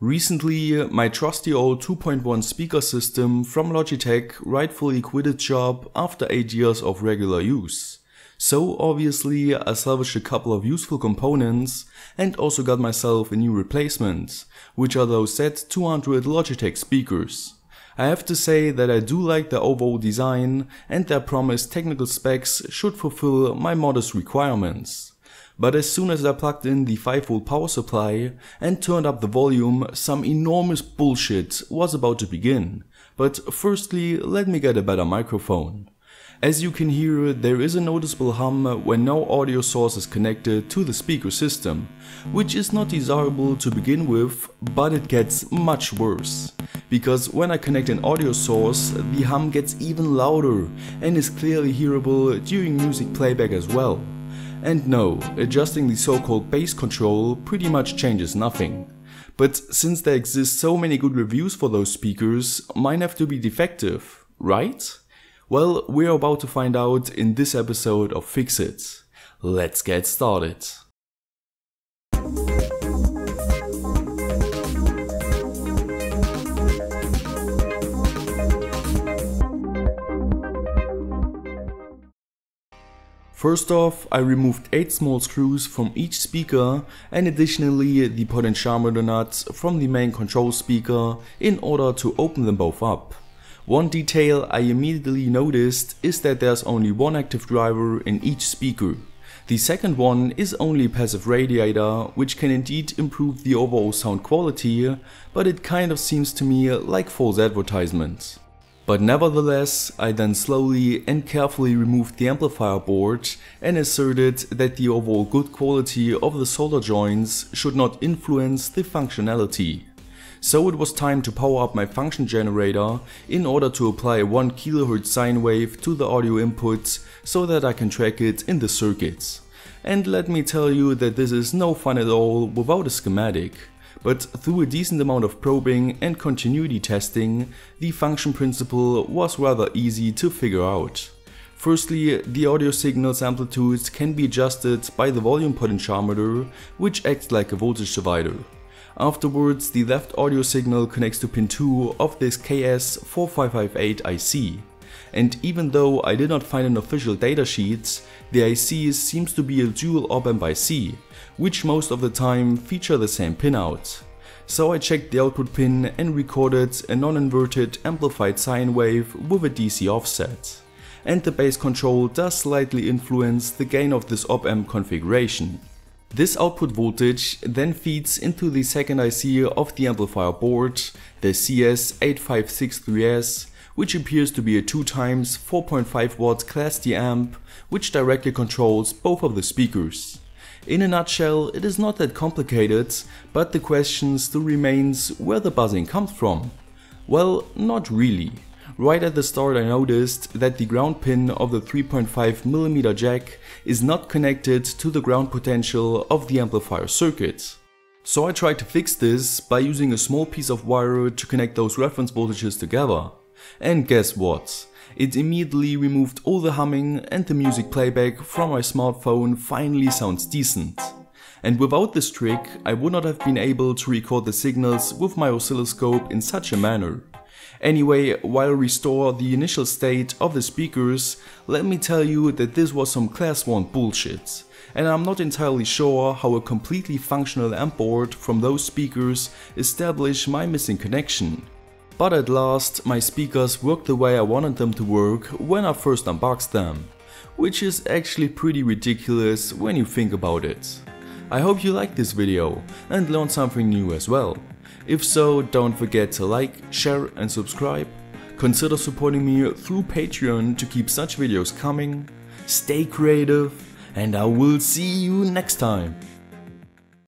Recently, my trusty old 2.1 speaker system from Logitech rightfully quit its job after 8 years of regular use. So obviously I salvaged a couple of useful components and also got myself a new replacement, which are those Z200 Logitech speakers. I have to say that I do like the overall design and their promised technical specs should fulfill my modest requirements. But as soon as I plugged in the 5V power supply and turned up the volume, some enormous bullshit was about to begin. But firstly, let me get a better microphone. As you can hear, there is a noticeable hum when no audio source is connected to the speaker system, which is not desirable to begin with, but it gets much worse. Because when I connect an audio source, the hum gets even louder and is clearly hearable during music playback as well. And no, adjusting the so-called bass control pretty much changes nothing. But since there exist so many good reviews for those speakers, mine have to be defective, right? Well, we're about to find out in this episode of Fix It. Let's get started. First off, I removed 8 small screws from each speaker and additionally the potentiometer nuts from the main control speaker in order to open them both up. One detail I immediately noticed is that there's only one active driver in each speaker. The second one is only a passive radiator, which can indeed improve the overall sound quality, but it kind of seems to me like false advertisement. But nevertheless, I then slowly and carefully removed the amplifier board and asserted that the overall good quality of the solder joints should not influence the functionality. So it was time to power up my function generator in order to apply a 1 kHz sine wave to the audio input so that I can track it in the circuits. And let me tell you that this is no fun at all without a schematic. But through a decent amount of probing and continuity testing, the function principle was rather easy to figure out. Firstly, the audio signal's amplitudes can be adjusted by the volume potentiometer, which acts like a voltage divider. Afterwards, the left audio signal connects to pin 2 of this KS4558 IC. And even though I did not find an official datasheet, the IC seems to be a dual op-amp IC, which most of the time feature the same pinout. So I checked the output pin and recorded a non-inverted amplified sine wave with a DC offset. And the bass control does slightly influence the gain of this op-amp configuration. This output voltage then feeds into the second IC of the amplifier board, the CS8563S, which appears to be a 2 times 4.5 watts class D amp, which directly controls both of the speakers. In a nutshell, it is not that complicated, but the question still remains where the buzzing comes from. Well, not really. Right at the start I noticed that the ground pin of the 3.5mm jack is not connected to the ground potential of the amplifier circuit. So I tried to fix this by using a small piece of wire to connect those reference voltages together. And guess what? It immediately removed all the humming and the music playback from my smartphone finally sounds decent. And without this trick, I would not have been able to record the signals with my oscilloscope in such a manner. Anyway, while restore the initial state of the speakers, let me tell you that this was some class 1 bullshit. And I'm not entirely sure how a completely functional amp board from those speakers established my missing connection. But at last, my speakers worked the way I wanted them to work when I first unboxed them. Which is actually pretty ridiculous when you think about it. I hope you liked this video and learned something new as well. If so, don't forget to like, share and subscribe. Consider supporting me through Patreon to keep such videos coming. Stay creative and I will see you next time.